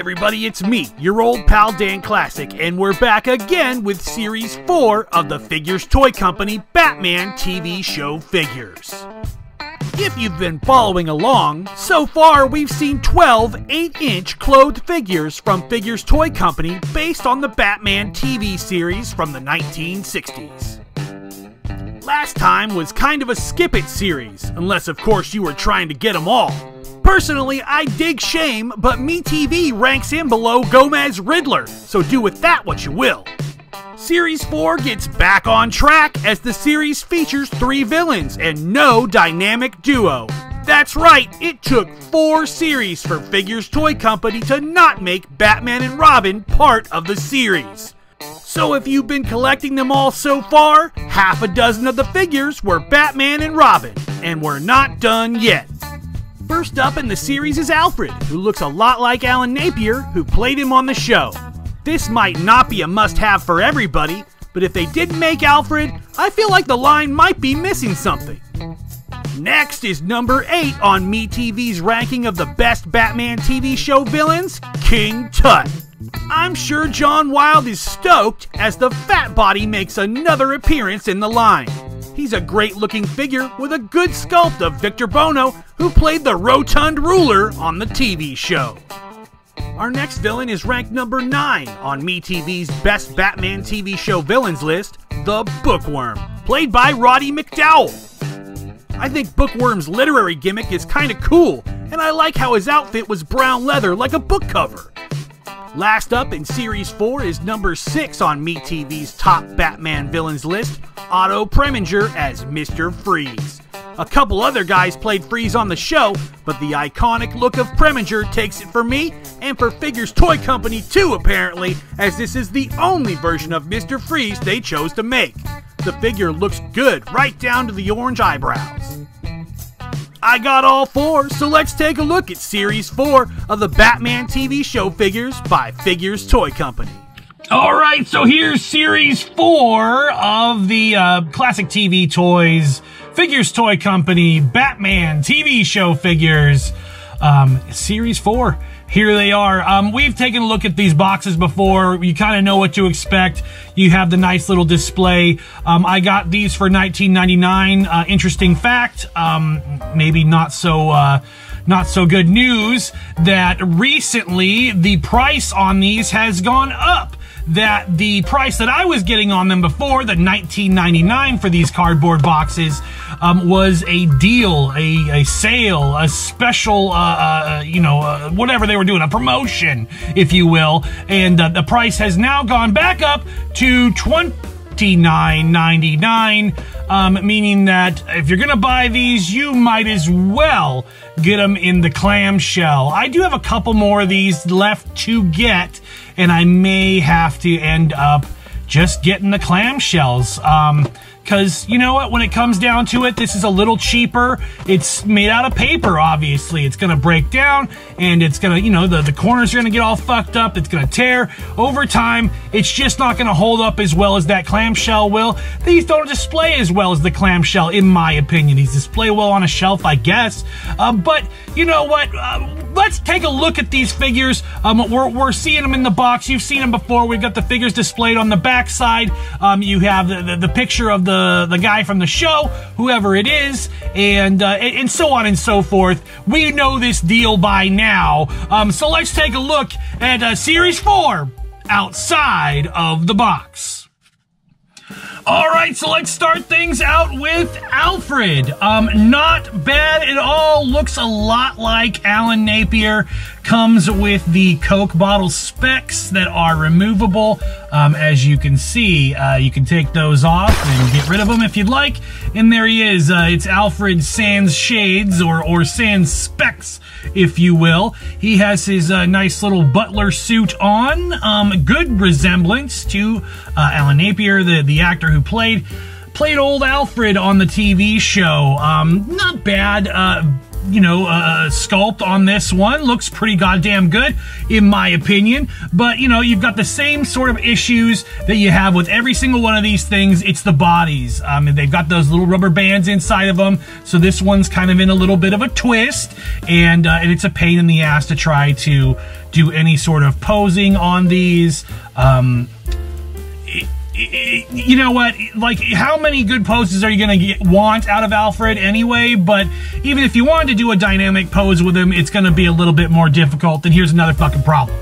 everybody, it's me, your old pal Dan Classic, and we're back again with Series 4 of the Figures Toy Company Batman TV show figures. If you've been following along, so far we've seen 12 8 inch clothed figures from Figures Toy Company based on the Batman TV series from the 1960s. Last time was kind of a skip it series, unless of course you were trying to get them all. Personally, I dig Shame, but MeTV ranks him below Gomez Riddler, so do with that what you will. Series 4 gets back on track as the series features three villains and no dynamic duo. That's right, it took four series for Figures Toy Company to not make Batman and Robin part of the series. So if you've been collecting them all so far, half a dozen of the figures were Batman and Robin, and we're not done yet. First up in the series is Alfred, who looks a lot like Alan Napier, who played him on the show. This might not be a must have for everybody, but if they didn't make Alfred, I feel like the line might be missing something. Next is number 8 on MeTV's ranking of the best Batman TV show villains, King Tut. I'm sure John Wild is stoked as the fat body makes another appearance in the line. He's a great looking figure with a good sculpt of Victor Buono, who played the rotund ruler on the TV show. Our next villain is ranked number 9 on MeTV's Best Batman TV Show Villains list, the Bookworm, played by Roddy McDowall. I think Bookworm's literary gimmick is kinda cool, and I like how his outfit was brown leather like a book cover. Last up in Series 4 is number 6 on MeTV's top Batman villains list, Otto Preminger as Mr. Freeze. A couple other guys played Freeze on the show, but the iconic look of Preminger takes it for me, and for Figures Toy Company too, apparently, as this is the only version of Mr. Freeze they chose to make. The figure looks good, right down to the orange eyebrows. I got all four, so let's take a look at Series 4 of the Batman TV show figures by Figures Toy Company. All right, so here's Series 4 of the uh, classic TV toys, Figures Toy Company, Batman TV show figures. Um, Series 4 here they are. Um, we've taken a look at these boxes before. You kind of know what to expect. You have the nice little display. Um, I got these for 19.99. Uh, interesting fact, um, maybe not so. Uh, not so good news that recently the price on these has gone up that the price that I was getting on them before, the 19.99 for these cardboard boxes, um, was a deal, a, a sale, a special, uh, uh, you know, uh, whatever they were doing, a promotion, if you will. And uh, the price has now gone back up to 29.99, um, meaning that if you're gonna buy these, you might as well get them in the clamshell. I do have a couple more of these left to get, and I may have to end up just getting the clamshells. Um, because you know what, when it comes down to it, this is a little cheaper. It's made out of paper, obviously. It's gonna break down and it's gonna, you know, the, the corners are gonna get all fucked up. It's gonna tear. Over time, it's just not gonna hold up as well as that clamshell will. These don't display as well as the clamshell, in my opinion. These display well on a shelf, I guess. Uh, but you know what? Uh, let's take a look at these figures. Um, we're, we're seeing them in the box. You've seen them before. We've got the figures displayed on the back side. Um, you have the, the, the, picture of the, the guy from the show, whoever it is, and, uh, and so on and so forth. We know this deal by now. Um, so let's take a look at uh, Series 4 outside of the box. All right, so let's start things out with Alfred. Um, not bad at all. Looks a lot like Alan Napier. Comes with the Coke bottle specs that are removable. Um, as you can see, uh, you can take those off and get rid of them if you'd like. And there he is. Uh, it's Alfred Sans Shades or, or Sans Specs, if you will. He has his uh, nice little butler suit on. Um, good resemblance to uh, Alan Napier, the, the actor who played played old Alfred on the TV show. Um, not bad. Uh, you know, uh, sculpt on this one. Looks pretty goddamn good, in my opinion. But, you know, you've got the same sort of issues that you have with every single one of these things. It's the bodies. Um, and they've got those little rubber bands inside of them. So this one's kind of in a little bit of a twist. And, uh, and it's a pain in the ass to try to do any sort of posing on these. Um, you know what? Like, how many good poses are you going to want out of Alfred anyway? But even if you wanted to do a dynamic pose with him, it's going to be a little bit more difficult. Then here's another fucking problem.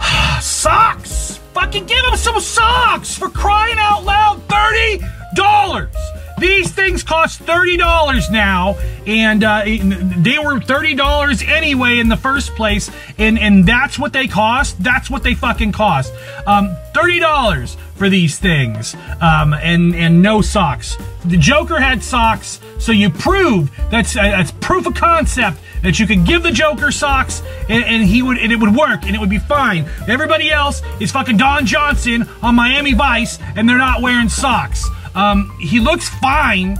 socks! Fucking give him some socks! For crying out loud, $30! These things cost $30 now, and uh, they were $30 anyway in the first place, and, and that's what they cost. That's what they fucking cost. Um, $30 for these things, um, and, and no socks. The Joker had socks, so you prove that's, uh, that's proof of concept that you could give the Joker socks and, and, he would and it would work and it would be fine. Everybody else is fucking Don Johnson on Miami Vice and they're not wearing socks. Um, he looks fine.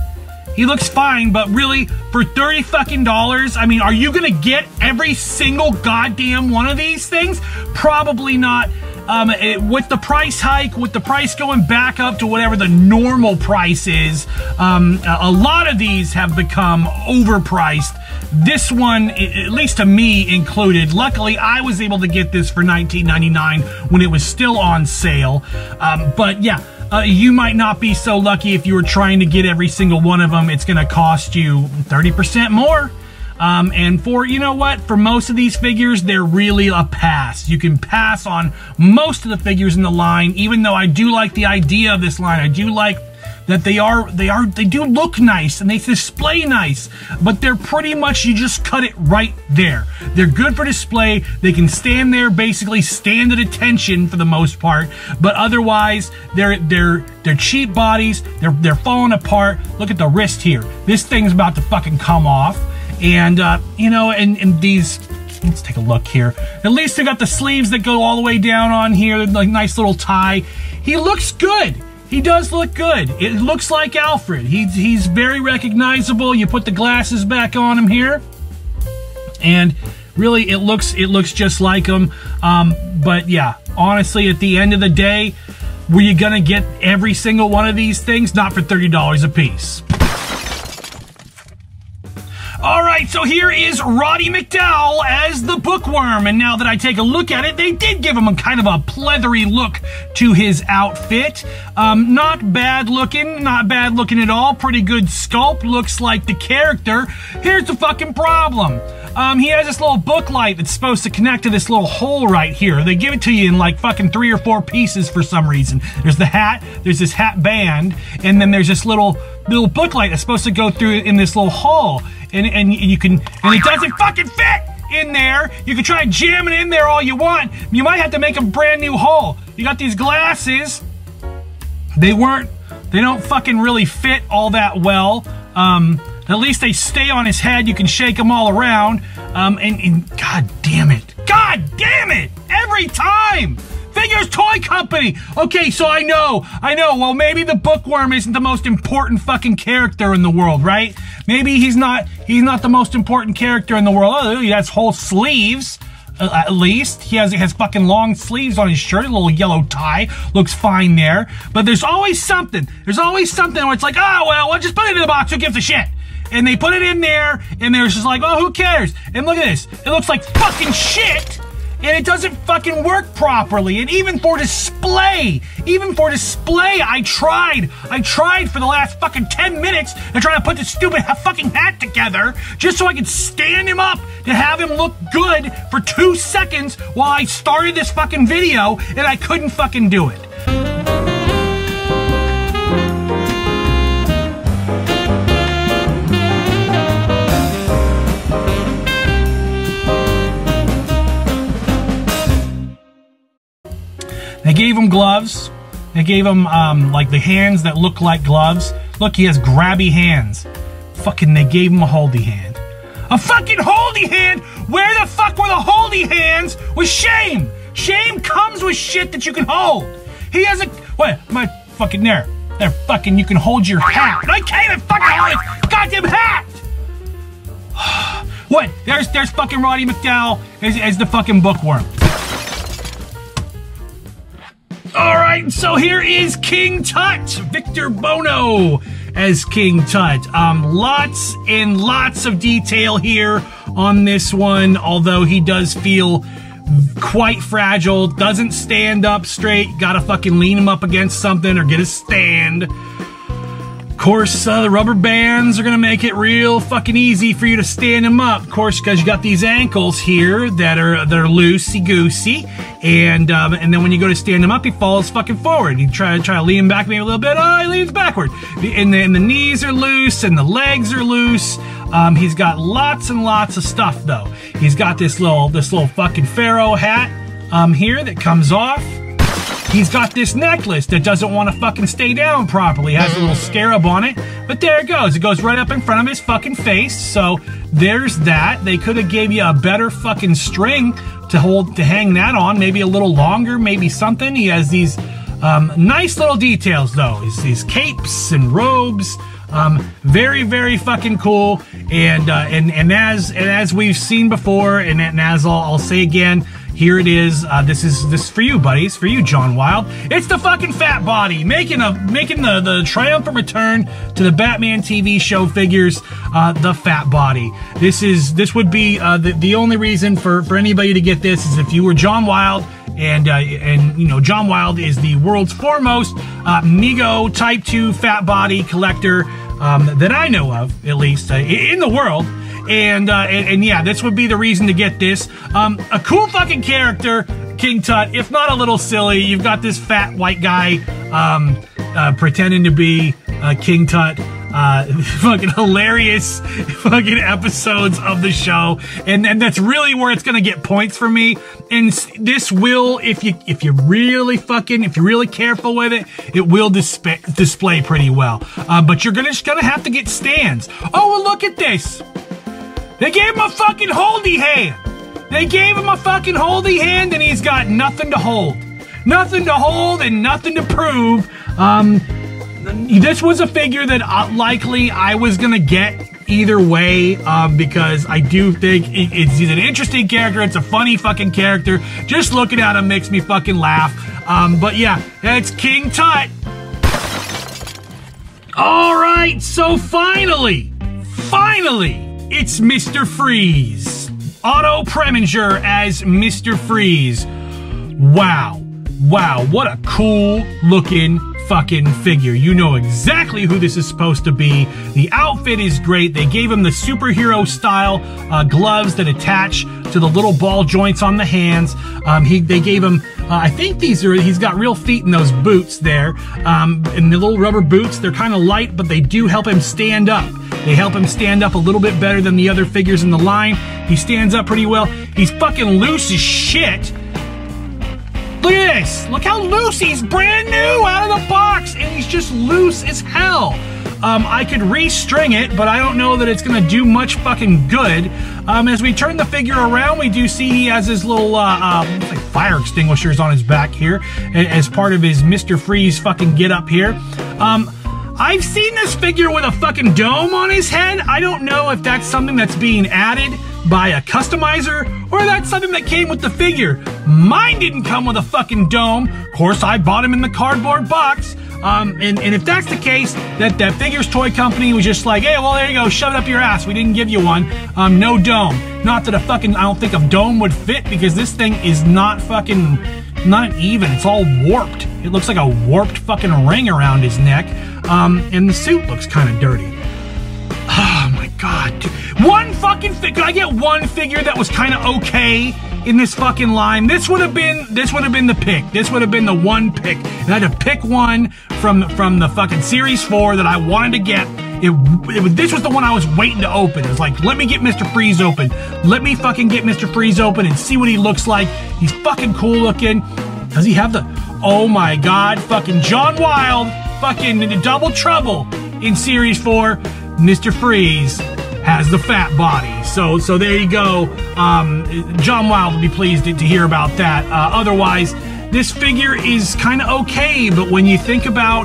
He looks fine, but really, for 30 fucking dollars, I mean, are you gonna get every single goddamn one of these things? Probably not. Um, it, with the price hike, with the price going back up to whatever the normal price is, um, a lot of these have become overpriced. This one, at least to me included, luckily I was able to get this for $19.99 when it was still on sale. Um, but yeah, uh, you might not be so lucky if you were trying to get every single one of them. It's going to cost you 30% more. Um, and for, you know what, for most of these figures, they're really a pass. You can pass on most of the figures in the line, even though I do like the idea of this line. I do like that they are they are they do look nice and they display nice, but they're pretty much you just cut it right there. They're good for display. They can stand there basically stand at attention for the most part, but otherwise they're they're they're cheap bodies. They're they're falling apart. Look at the wrist here. This thing's about to fucking come off. And uh, you know, and, and these let's take a look here. At least they got the sleeves that go all the way down on here, like nice little tie. He looks good. He does look good. It looks like Alfred. He's he's very recognizable. You put the glasses back on him here, and really, it looks it looks just like him. Um, but yeah, honestly, at the end of the day, were you gonna get every single one of these things? Not for thirty dollars a piece. All right, so here is Roddy McDowall as the bookworm. And now that I take a look at it, they did give him a kind of a pleathery look to his outfit. Um, not bad looking, not bad looking at all. Pretty good sculpt, looks like the character. Here's the fucking problem. Um, he has this little book light that's supposed to connect to this little hole right here. They give it to you in like fucking three or four pieces for some reason. There's the hat, there's this hat band, and then there's this little little book light that's supposed to go through in this little hole and, and you can, and it doesn't fucking fit in there. You can try and jam it in there all you want. You might have to make a brand new hole. You got these glasses. They weren't, they don't fucking really fit all that well. Um, at least they stay on his head. You can shake them all around. Um, and, and god damn it. God damn it. Every time. Figures Toy Company. Okay, so I know, I know. Well, maybe the bookworm isn't the most important fucking character in the world, right? Maybe he's not. He's not the most important character in the world. Oh, he has whole sleeves. Uh, at least he has he has fucking long sleeves on his shirt, a little yellow tie, looks fine there. But there's always something. There's always something where it's like, oh well, well just put it in the box. Who gives a shit? And they put it in there, and they're just like, oh, who cares? And look at this. It looks like fucking shit and it doesn't fucking work properly. And even for display, even for display, I tried. I tried for the last fucking 10 minutes to try to put this stupid fucking hat together just so I could stand him up to have him look good for two seconds while I started this fucking video and I couldn't fucking do it. They gave him gloves. They gave him um, like the hands that look like gloves. Look, he has grabby hands. Fucking, they gave him a holdy hand. A fucking holdy hand? Where the fuck were the holdy hands with shame? Shame comes with shit that you can hold. He has a what? My fucking there, there. Fucking, you can hold your hat. I can't even fucking hold his goddamn hat. what? There's there's fucking Roddy McDowall as, as the fucking bookworm. All right, so here is King Tut, Victor Buono as King Tut. Um, lots and lots of detail here on this one, although he does feel quite fragile, doesn't stand up straight. Gotta fucking lean him up against something or get a stand. Of course, uh, the rubber bands are gonna make it real fucking easy for you to stand him up. Of course, because you got these ankles here that are that are loosey goosey, and um, and then when you go to stand him up, he falls fucking forward. You try to try to lean back maybe a little bit. Oh, he leans backward. And the, the knees are loose and the legs are loose. Um, he's got lots and lots of stuff though. He's got this little this little fucking pharaoh hat um, here that comes off. He's got this necklace that doesn't want to fucking stay down properly. It has a little scarab on it, but there it goes. It goes right up in front of his fucking face. So there's that. They could have gave you a better fucking string to hold to hang that on. Maybe a little longer, maybe something. He has these um, nice little details though. These, these capes and robes. Um, very, very fucking cool. And uh, and and as and as we've seen before, and, and as I'll, I'll say again, here it is. Uh, this is this is for you, buddies. For you, John Wild. It's the fucking fat body making a making the the triumphant return to the Batman TV show figures. Uh, the fat body. This is this would be uh, the the only reason for for anybody to get this is if you were John Wild and uh, and you know John Wild is the world's foremost uh, Mego Type Two fat body collector um, that I know of, at least uh, in the world. And, uh, and, and yeah, this would be the reason to get this. Um, a cool fucking character, King Tut. If not a little silly, you've got this fat white guy um, uh, pretending to be uh, King Tut. Uh, fucking hilarious fucking episodes of the show, and and that's really where it's gonna get points for me. And this will, if you if you really fucking if you're really careful with it, it will display display pretty well. Uh, but you're gonna just gonna have to get stands. Oh, well, look at this. They gave him a fucking holdy hand. They gave him a fucking holdy hand, and he's got nothing to hold, nothing to hold, and nothing to prove. Um, this was a figure that uh, likely I was gonna get either way um, because I do think it's he's an interesting character. It's a funny fucking character. Just looking at him makes me fucking laugh. Um, but yeah, it's King Tut. All right, so finally, finally, it's Mr. Freeze. Otto Preminger as Mr. Freeze. Wow. Wow, what a cool looking fucking figure. You know exactly who this is supposed to be. The outfit is great. They gave him the superhero style uh, gloves that attach to the little ball joints on the hands. Um, he, they gave him, uh, I think these are, he's got real feet in those boots there. Um, and the little rubber boots, they're kind of light, but they do help him stand up. They help him stand up a little bit better than the other figures in the line. He stands up pretty well. He's fucking loose as shit. Look at this. Look how loose he's brand new out of the box, and he's just loose as hell. Um, I could restring it, but I don't know that it's to do much fucking good. Um, as we turn the figure around, we do see he has his little uh, uh, like fire extinguishers on his back here as part of his Mr. Freeze fucking get up here. Um, I've seen this figure with a fucking dome on his head. I don't know if that's something that's being added by a customizer or that's something that came with the figure. Mine didn't come with a fucking dome. Of course, I bought him in the cardboard box. Um, and, and if that's the case, that that figures toy company was just like, hey, well, there you go, shove it up your ass. We didn't give you one. Um, no dome. Not that a fucking, I don't think a dome would fit because this thing is not fucking, not even. It's all warped. It looks like a warped fucking ring around his neck. Um, and the suit looks kind of dirty. Oh my god. One fucking figure. Could I get one figure that was kind of okay in this fucking line? This would have been this would have been the pick. This would have been the one pick. And I had to pick one from from the fucking series four that I wanted to get. It, it, this was the one I was waiting to open. It was like, let me get Mr. Freeze open. Let me fucking get Mr. Freeze open and see what he looks like. He's fucking cool looking. Does he have the? Oh my God! Fucking John Wild. Fucking double trouble in series four. Mr. Freeze has the fat body. So so there you go. Um, John Wild will be pleased to, to hear about that. Uh, otherwise, this figure is kind of okay, but when you think about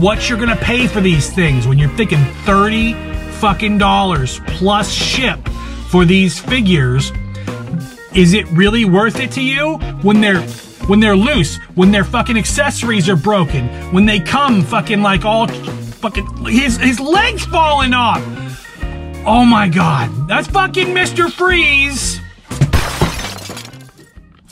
what you're gonna pay for these things, when you're thinking 30 fucking dollars plus ship for these figures, is it really worth it to you when they're when they're loose, when their fucking accessories are broken, when they come fucking like all fucking his his legs falling off. Oh my god, that's fucking Mr. Freeze.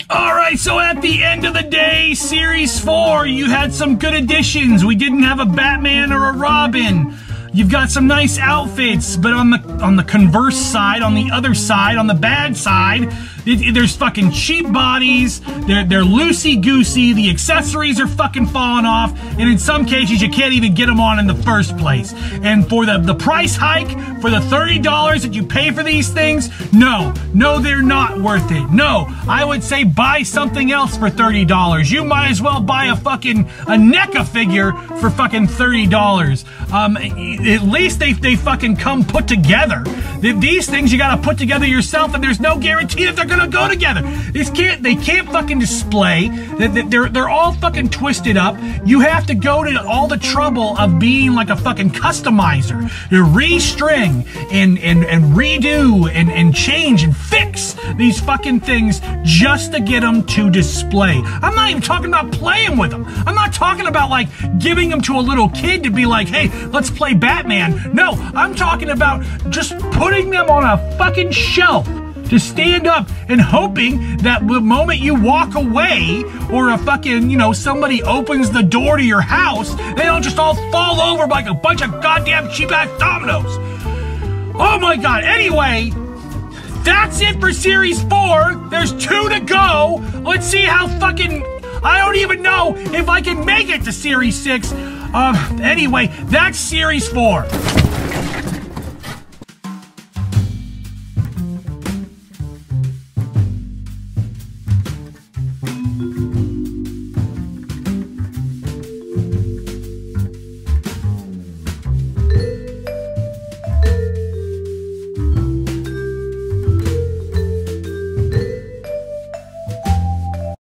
All right, so at the end of the day, Series 4, you had some good additions. We didn't have a Batman or a Robin. You've got some nice outfits, but on the on the converse side, on the other side, on the bad side, it, it, there's fucking cheap bodies. They're they're loosey goosey. The accessories are fucking falling off, and in some cases you can't even get them on in the first place. And for the the price hike for the thirty dollars that you pay for these things, no, no, they're not worth it. No, I would say buy something else for thirty dollars. You might as well buy a fucking a NECA figure for fucking thirty dollars. Um at least they, they fucking come put together. These things you gotta put together yourself, and there's no guarantee that they're gonna go together. These can't they can't fucking display. They're they're all fucking twisted up. You have to go to all the trouble of being like a fucking customizer to restring and and and redo and and change and fix these fucking things just to get them to display. I'm not even talking about playing with them. I'm not talking about like giving them to a little kid to be like, hey, let's play Batman. No, I'm talking about just putting them on a fucking shelf to stand up and hoping that the moment you walk away or a fucking, you know, somebody opens the door to your house, they don't just all fall over like a bunch of goddamn cheap ass dominoes. Oh my god. Anyway, that's it for series four. There's two to go. Let's see how fucking. I don't even know if I can make it to series six. Um, anyway, that's series four.